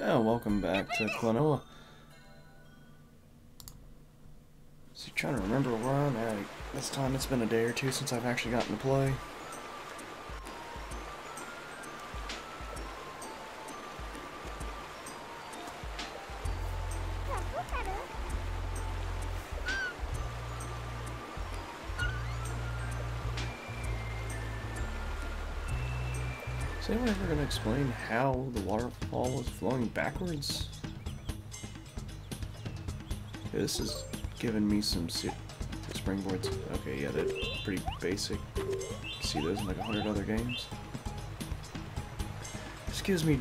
Oh, welcome back to Klonoa. So trying to remember where I'm at. This time it's been a day or two since I've actually gotten to play. Explain how the waterfall was flowing backwards? This is giving me some springboards. Okay, yeah, they're pretty basic. See those in like a hundred other games. This gives me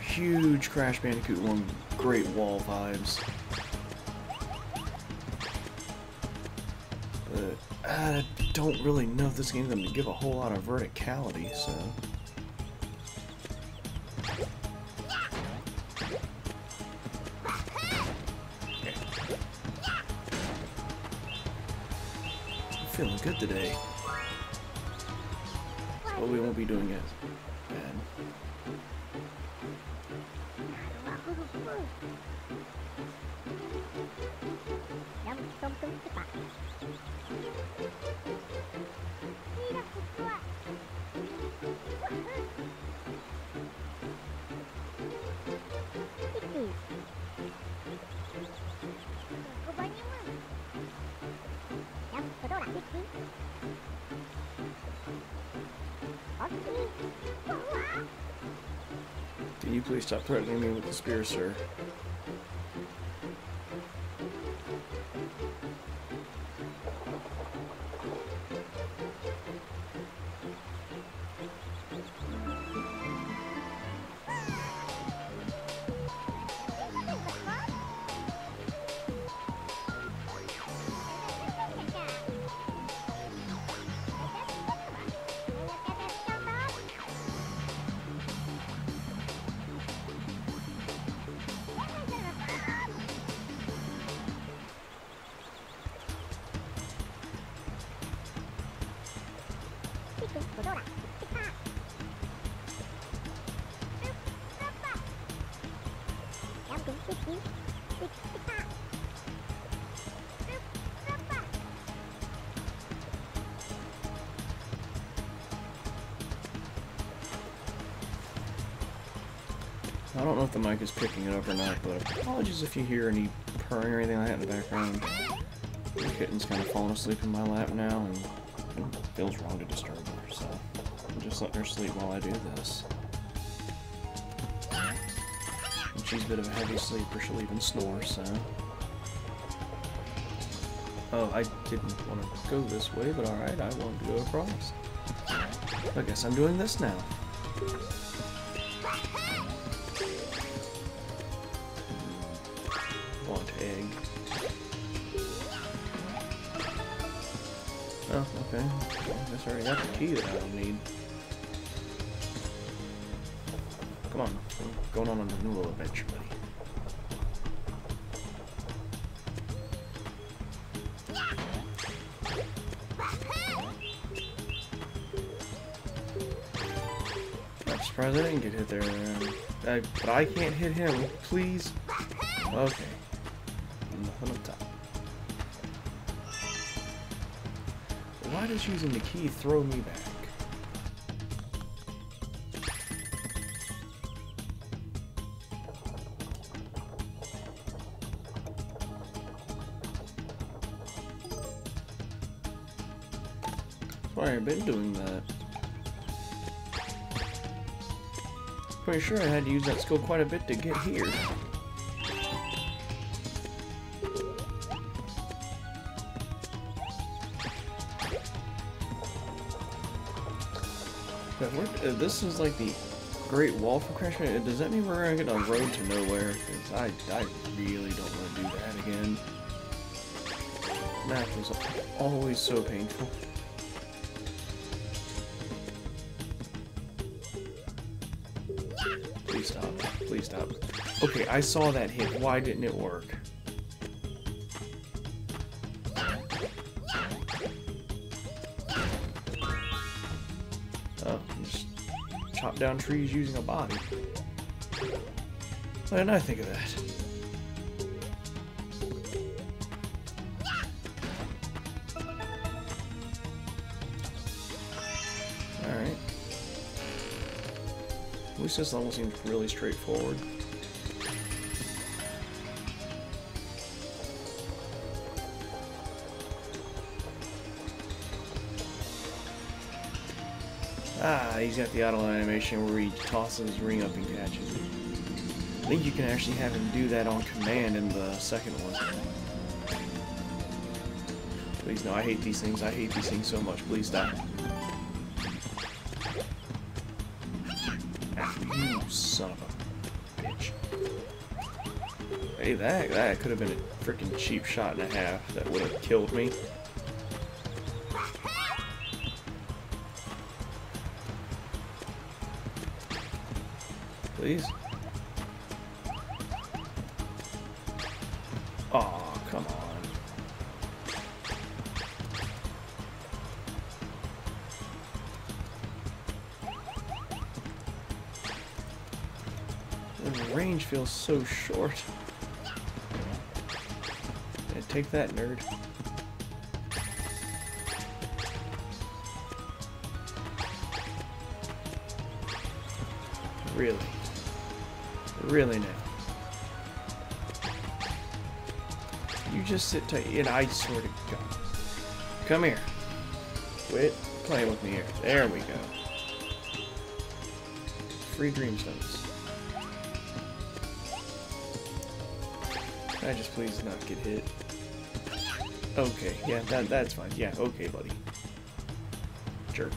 huge Crash Bandicoot 1 Great Wall vibes. But I don't really know if this game's going to give a whole lot of verticality, so... feeling good today. But we won't be doing it bad. Stop threatening me with the spear, sir? I don't know if the mic is picking it up or not, but apologies if you hear any purring or anything like that in the background. The kitten's kind of falling asleep in my lap now, and it feels wrong to disturb just letting her sleep while I do this. And she's a bit of a heavy sleeper, she'll even snore, so... Oh, I didn't want to go this way, but alright, I wanted to go across. I guess I'm doing this now. Want egg. Oh, okay. I guess I already got the key that I don't need. Going on a adventure, buddy. I'm surprised I didn't get hit there. I, but I can't hit him, please. Okay. Nothing up top. Why does using the key throw me back? Why I've been doing that. Pretty sure I had to use that skill quite a bit to get here. But uh, this is like the Great Wall for Crash. Does that mean we're gonna get a road to nowhere? Because I, I really don't want to do that again. That was always so painful. Okay, I saw that hit. Why didn't it work? Oh, just chop down trees using a body. Why didn't I think of that? Alright. At least this level seems really straightforward. Ah, he's got the auto animation where he tosses his ring up and catches it. I think you can actually have him do that on command in the second one. Please no, I hate these things. I hate these things so much. Please stop. Ah, you son of a bitch. Hey, that, that could have been a freaking cheap shot and a half that would have killed me. Please. Oh, come on. The range feels so short. Yeah, take that, nerd. Really? Really now? You just sit tight, and I swear to God. Come here. Quit playing with me here. There we go. Free dream dreamstones. I just please not get hit. Okay, yeah, that that's fine. Yeah, okay, buddy. Jerk.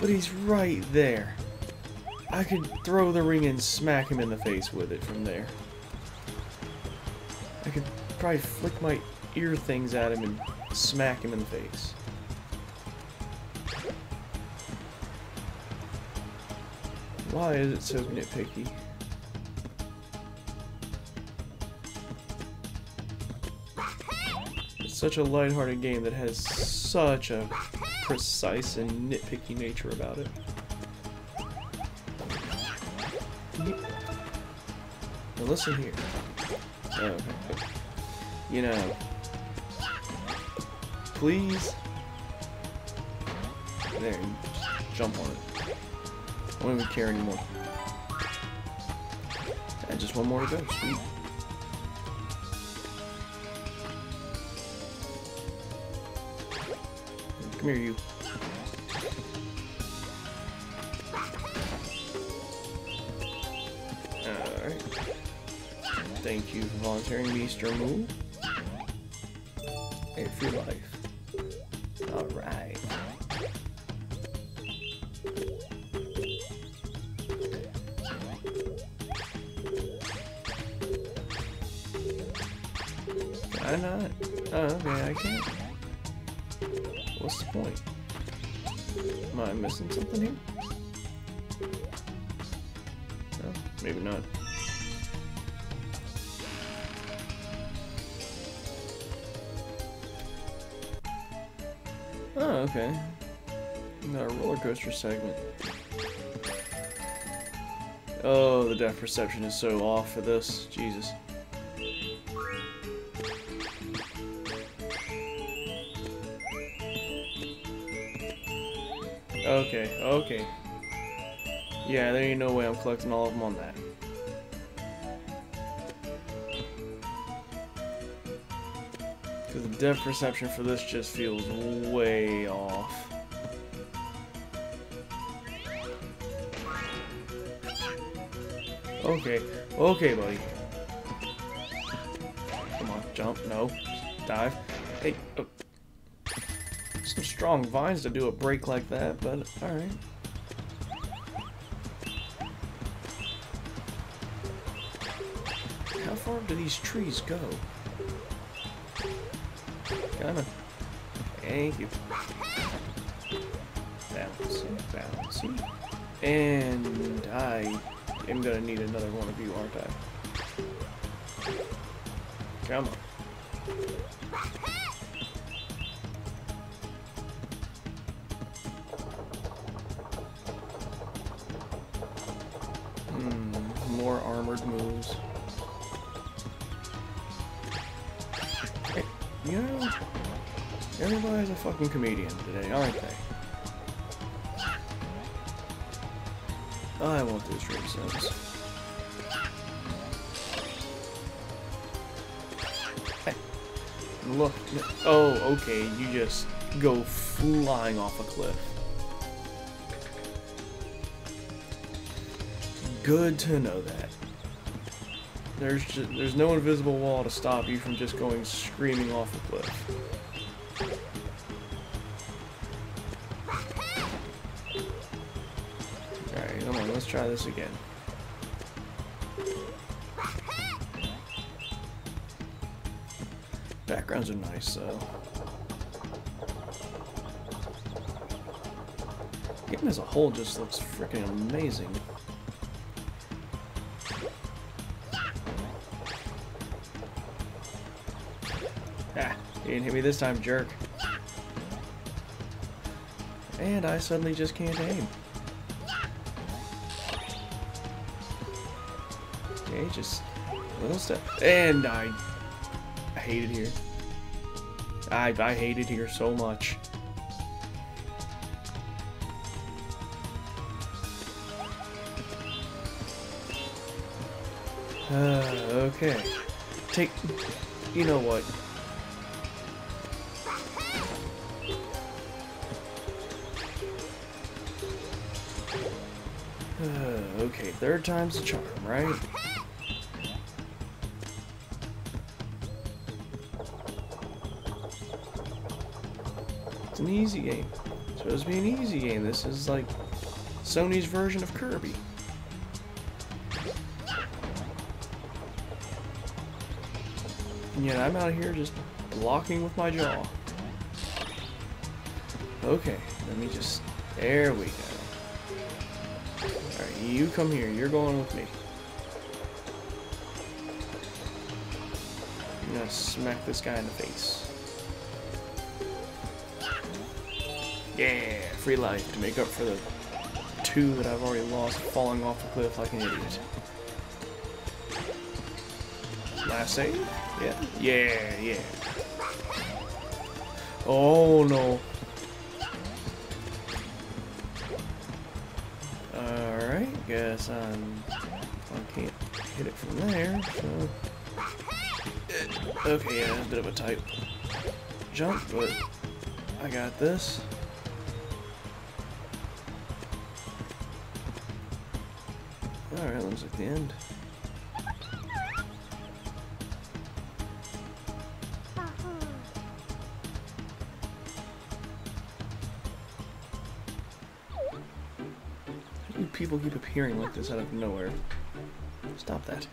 But he's right there. I could throw the ring and smack him in the face with it from there. I could probably flick my ear things at him and smack him in the face. Why is it so nitpicky? It's such a lighthearted game that has such a precise and nitpicky nature about it. Listen here. Oh. You know, please. There, jump on it. I don't even care anymore. And just one more to go. Sweet. Come here, you. Uh, Alright. Thank you for volunteering Mr. Move. Hey, free life. Alright. I not? Oh, okay, I can't. What's the point? Am I missing something here? No, maybe not. Okay. A roller coaster segment. Oh, the depth perception is so off for this. Jesus. Okay, okay. Yeah, there ain't no way I'm collecting all of them on that. Because the depth perception for this just feels way off. Okay, okay, buddy. Come on, jump, no. Dive. Hey, oh. Some strong vines to do a break like that, but alright. How far do these trees go? Kinda. Thank you. Balancing, balancing. And I am gonna need another one of you, aren't I? Come on. You know, everybody's a fucking comedian today, aren't they? I want those raisins. Hey, look. Oh, okay, you just go flying off a cliff. Good to know that. There's just, there's no invisible wall to stop you from just going screaming off the cliff. Alright, come on, let's try this again. Backgrounds are nice, though. Game as a whole just looks freaking amazing. Ah, you didn't hit me this time, jerk. And I suddenly just can't aim. Okay, just little step. And I, I hate it here. I, I hate it here so much. Uh, okay. Take, you know what? Third time's the charm, right? It's an easy game. It's supposed to be an easy game. This is like Sony's version of Kirby. Yet I'm out here just blocking with my jaw. Okay, let me just... There we go. You come here. You're going with me. I'm gonna smack this guy in the face. Yeah, free life to make up for the two that I've already lost falling off the cliff like an idiot. Last save? Yeah. Yeah, yeah. Oh no. Guess I'm I can't hit it from there, so Okay, yeah, a bit of a tight jump, but I got this. Alright, looks like the end. Do people keep appearing like this out of nowhere? Stop that.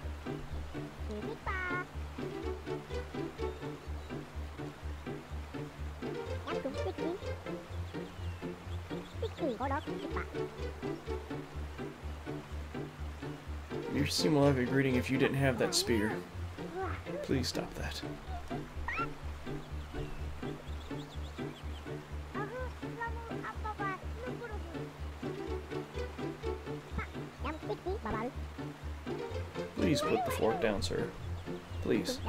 Team will have a greeting if you didn't have that spear. Please stop that. Fork down, sir. Please.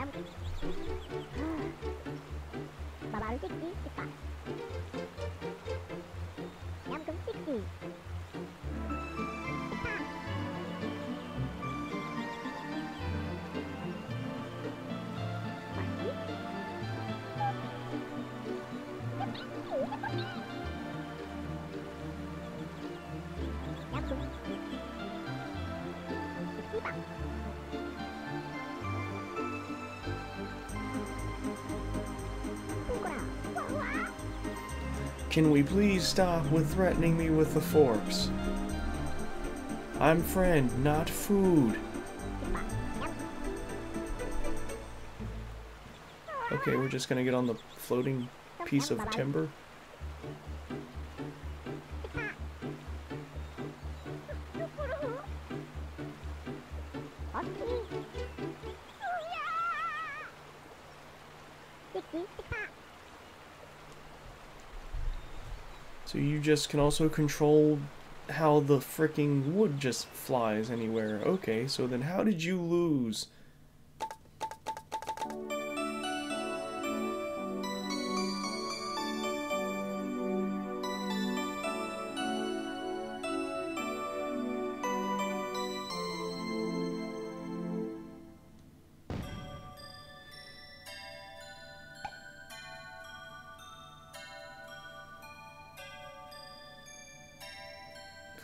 Can we please stop with threatening me with the forks? I'm friend, not food. Okay, we're just gonna get on the floating piece of timber. Just can also control how the freaking wood just flies anywhere. Okay, so then how did you lose?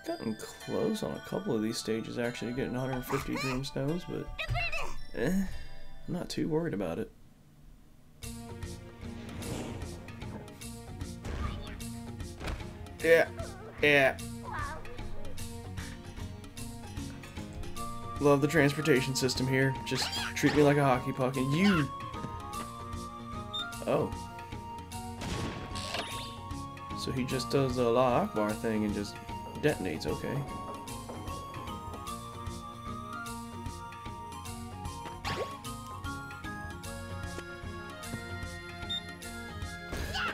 Gotten close on a couple of these stages actually getting 150 dream stones, but eh, I'm not too worried about it. Yeah, yeah. Love the transportation system here. Just treat me like a hockey puck and you... Oh. So he just does the La Akbar thing and just detonates, okay.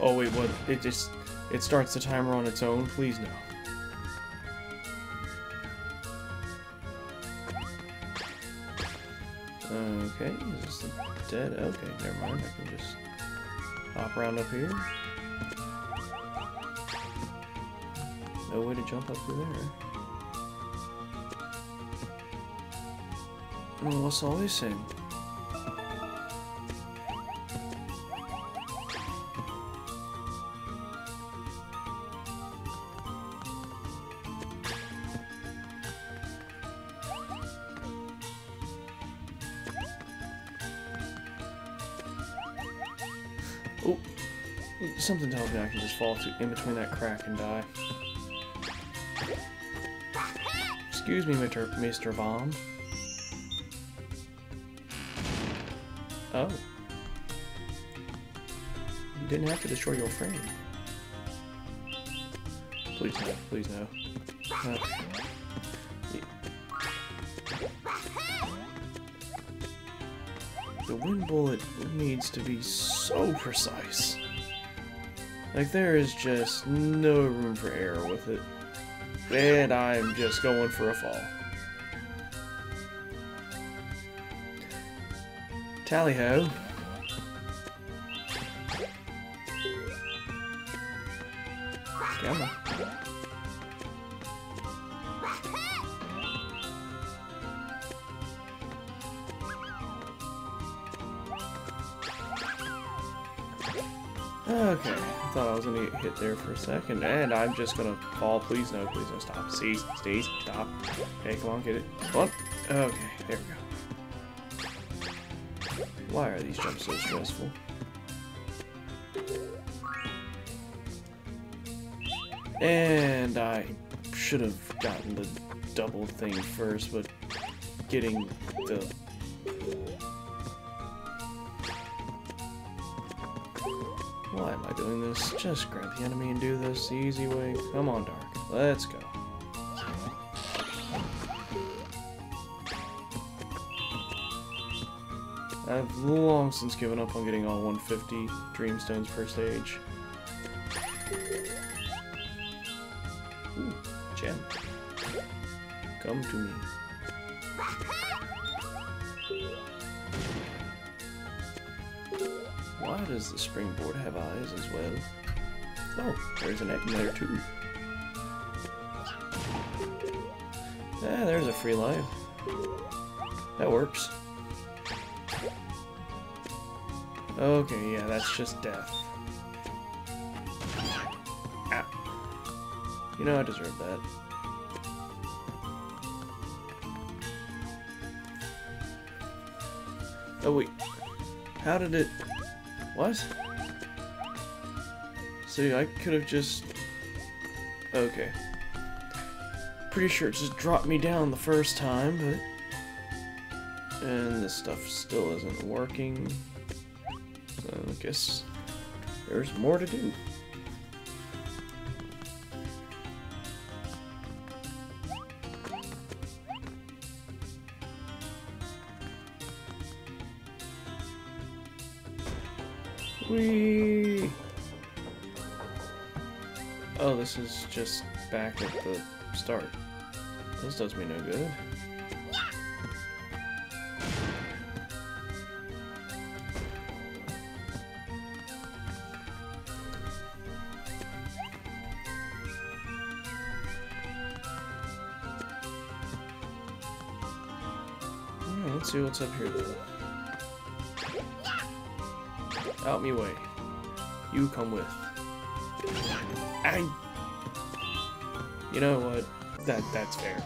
Oh wait, what? It just... It starts the timer on its own? Please no. Okay, is this dead? Okay, never mind. I can just hop around up here. No way to jump up through there. Well, what's all this saying? Oh, something tells me I can just fall in between that crack and die. Excuse me, Mr. Mr. Bomb. Oh. You didn't have to destroy your friend. Please no, please no. no. The wind bullet needs to be so precise. Like, there is just no room for error with it. And I'm just going for a fall. Tally there for a second, and I'm just gonna fall. Please no, please no, stop. Cease, cease, stop. Okay, come on, get it. Come on. Okay, there we go. Why are these jumps so stressful? And I should have gotten the double thing first, but getting the I doing this? Just grab the enemy and do this the easy way. Come on, Dark. Let's go. I've long since given up on getting all 150 Dreamstones per stage. There too. Yeah, there's a free life. That works. Okay, yeah, that's just death. Ow. You know, I deserve that. Oh, wait. How did it... What? See, I could have just... Okay. Pretty sure it just dropped me down the first time, but... And this stuff still isn't working. So I guess there's more to do. This is just back at the start. This does me no good. Let's see what's up here though. Out me way. You come with. I. You know what? That that's fair.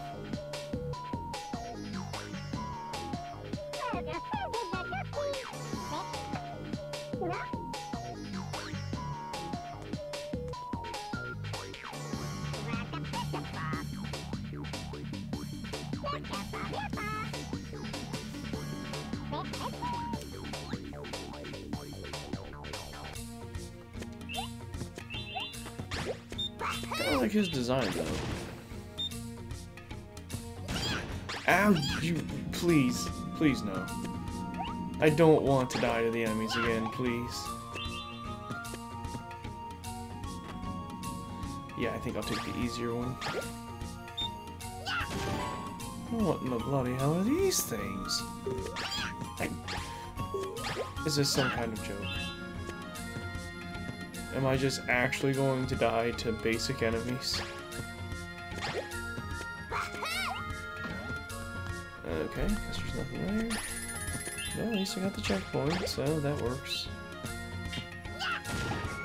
Please, no. I don't want to die to the enemies again, please. Yeah, I think I'll take the easier one. What in the bloody hell are these things? Is this some kind of joke? Am I just actually going to die to basic enemies? Okay, guess there's nothing there. Well, at least I got the checkpoint, so that works.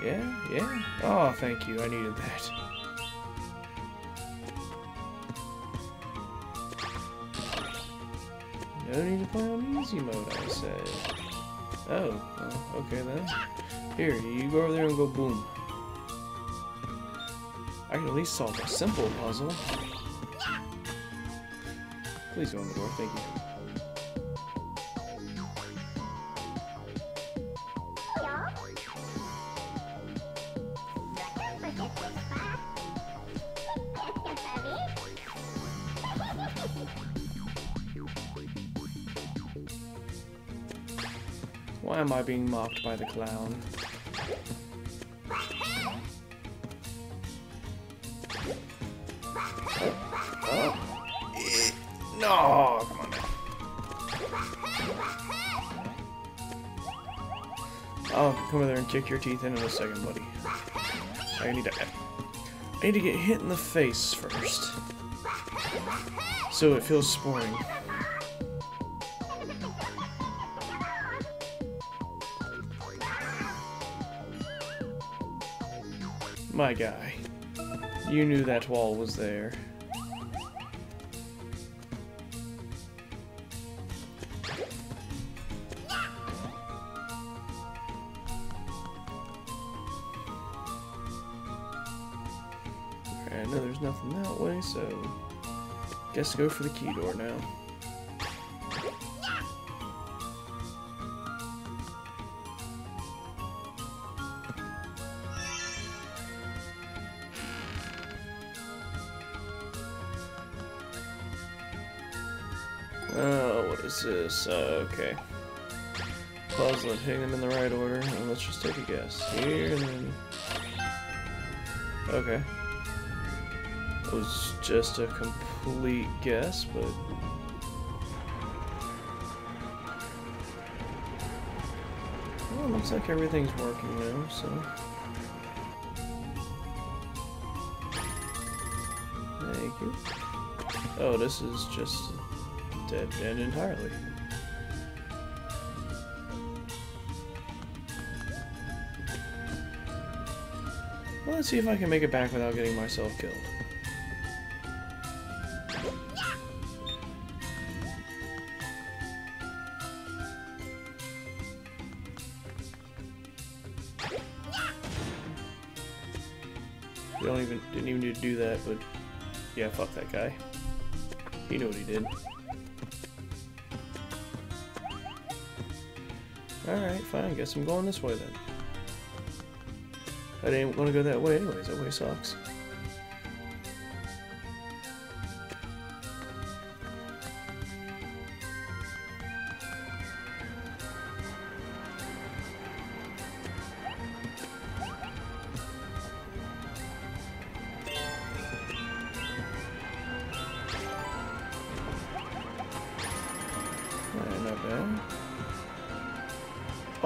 Yeah, yeah. Oh, thank you, I needed that. No need to play on easy mode, I say. Oh, well, okay then. Here, you go over there and go boom. I can at least solve a simple puzzle. Please go in the door, thank you. Why am I being mocked by the clown? Kick your teeth in in a second, buddy. I need to. I need to get hit in the face first, so it feels sporting. My guy, you knew that wall was there. Alright, I know there's nothing that way, so guess go for the key door now. Oh, what is this? Uh, okay. Puzzle it, hitting them in the right order. Well, let's just take a guess. Here and then. Okay. Was just a complete guess, but. Well, looks like everything's working now, so. Thank you. Oh, this is just dead end entirely. Well, let's see if I can make it back without getting myself killed. Don't even didn't even need to do that, but yeah, fuck that guy. He knew what he did. Alright, fine, guess I'm going this way then. I didn't want to go that way anyways, that way sucks.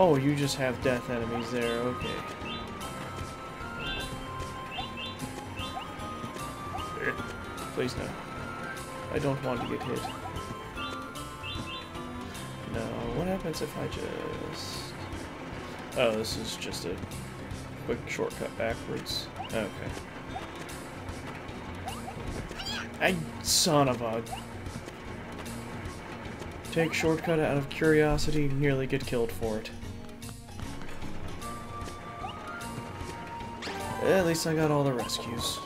Oh, you just have death enemies there, okay. Please no. I don't want to get hit. No, what happens if I just... Oh, this is just a quick shortcut backwards. Okay. I... son of a... Take shortcut out of curiosity, nearly get killed for it. At least I got all the rescues.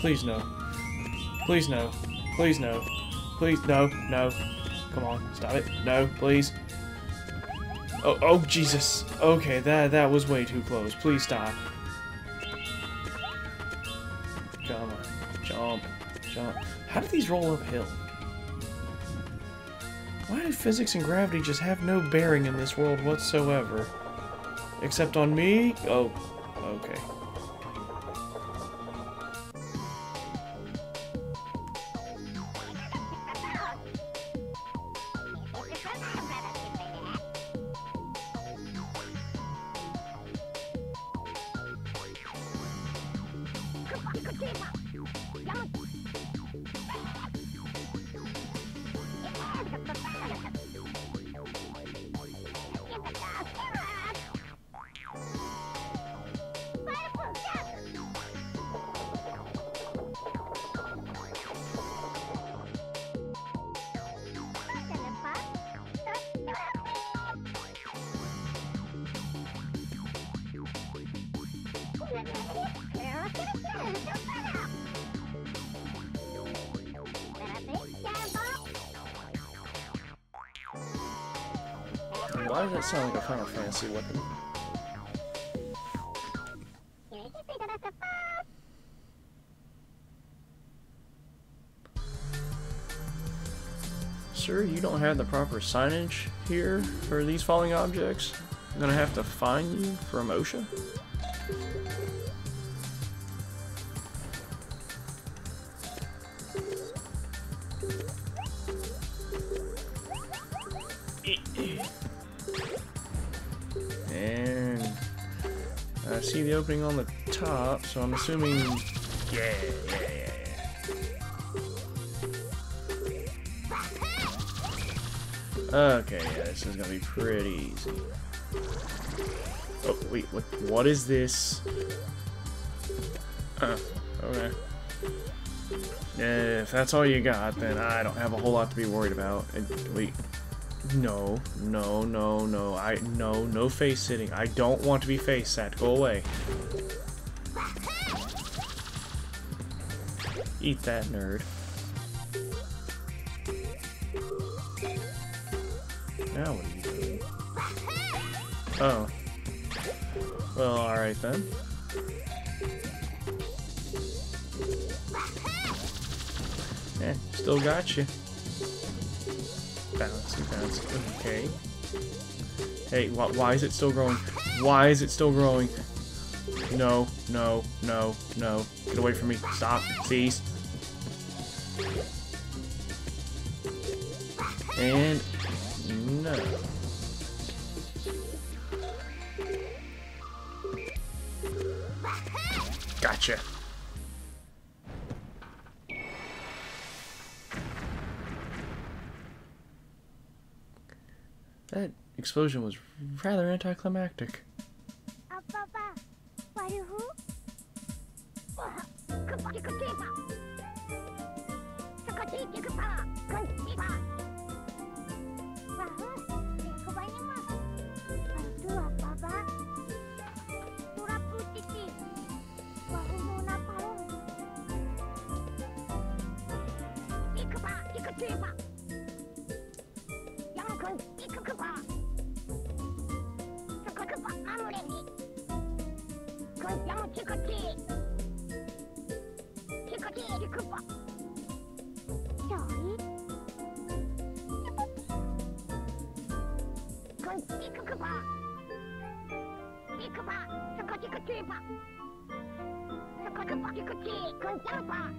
Please no. Please no. Please no. Please no. No. Come on. Stop it. No, please. Oh, oh, Jesus. Okay, that that was way too close. Please stop. Roll uphill? Why do physics and gravity just have no bearing in this world whatsoever? Except on me? Oh, okay. Why does that sound like a Final Fantasy weapon? Sir, you don't have the proper signage here for these falling objects. I'm gonna have to fine you from OSHA. So I'm assuming. Yeah, yeah, yeah. Okay, yeah, this is gonna be pretty easy. Oh, wait, what? What is this? Uh, okay. Yeah, if that's all you got, then I don't have a whole lot to be worried about. And, wait. No, no, no, no. I no, no face sitting. I don't want to be face sat. Go away. Eat that nerd. Now what are you doing? Oh. Well, alright then. Eh, still got you. Bouncy, bouncy. Okay. Hey, wh why is it still growing? Why is it still growing? No, no, no, no. Get away from me. Stop. Cease. And... No. Gotcha. That explosion was rather anticlimactic. こ行くば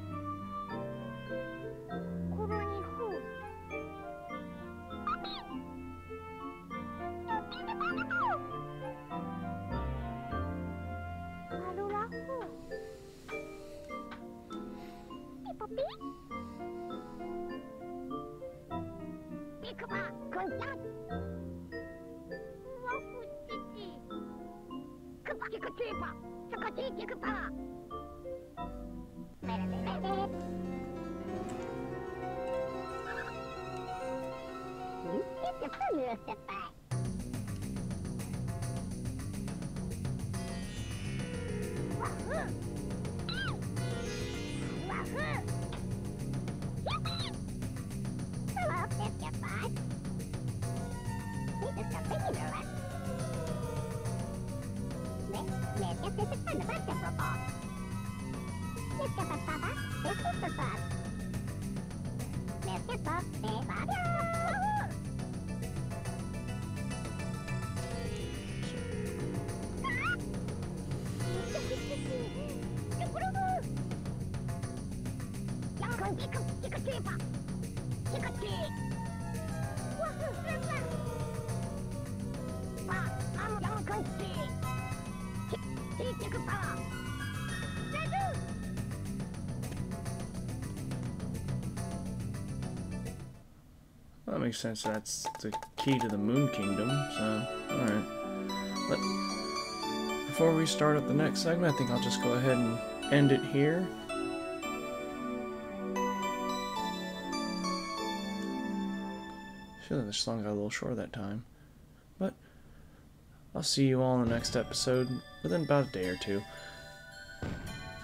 That makes sense. That's the key to the Moon Kingdom. So, alright. But before we start up the next segment, I think I'll just go ahead and end it here. Feel like the song got a little short that time. But I'll see you all in the next episode within about a day or two.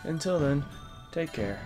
Until then, take care.